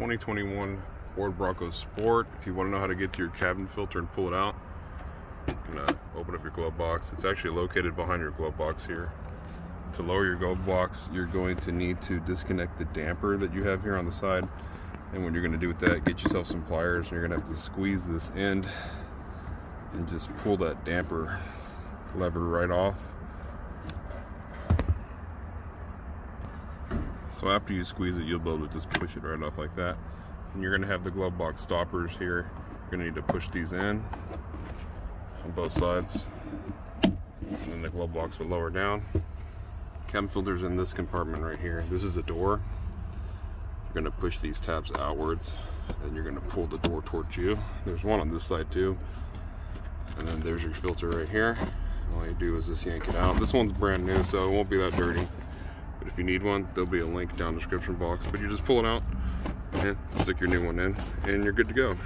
2021 Ford Bronco Sport. If you want to know how to get to your cabin filter and pull it out, you're gonna uh, open up your glove box. It's actually located behind your glove box here. To lower your glove box, you're going to need to disconnect the damper that you have here on the side. And what you're gonna do with that, get yourself some pliers and you're gonna have to squeeze this end and just pull that damper lever right off. So after you squeeze it, you'll be able to just push it right off like that. And you're gonna have the glove box stoppers here. You're gonna need to push these in on both sides. And then the glove box will lower down. Cabin filter's in this compartment right here. This is a door. You're gonna push these tabs outwards and you're gonna pull the door towards you. There's one on this side too. And then there's your filter right here. All you do is just yank it out. This one's brand new, so it won't be that dirty. But if you need one, there'll be a link down the description box. But you just pull it out and stick your new one in, and you're good to go.